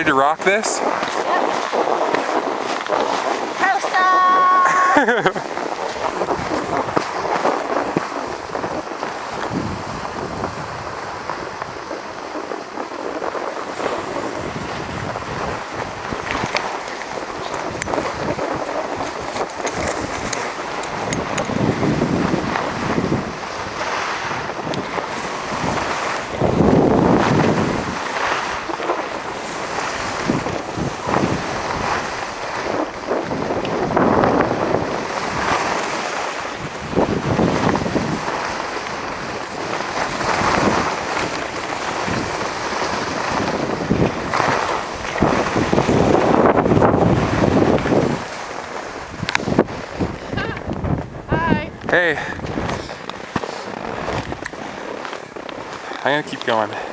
ready to rock this? Coaster! Hey. I'm gonna keep going.